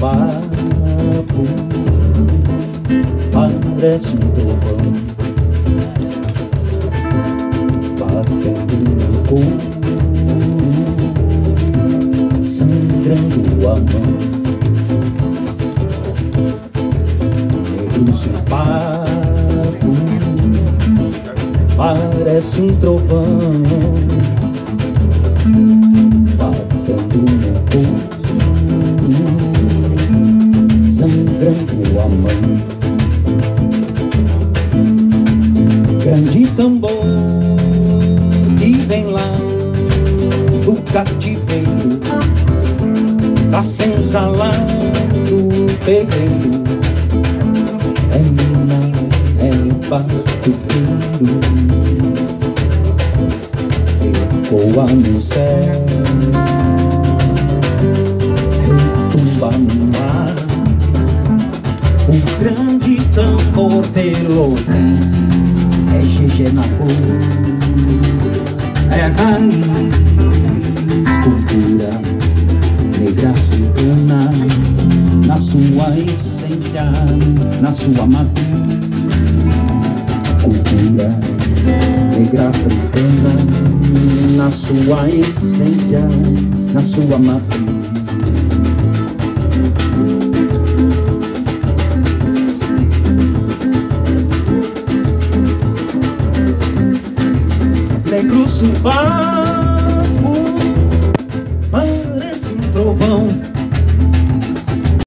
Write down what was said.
Papo Parece um trovão. Batendo no couro Sangrando a mão. Negruz o papo Parece um trovão mão. Grande tambor que vem lá do cativeiro, da senzala do terreiro. É mina, é batuqueiro, ecoa no céu. Retumba no pelotense é GG na cor, é raiz, cultura negra africana, na sua essência, na sua matriz. Cultura negra africana, na sua essência, na sua matriz. Negro subar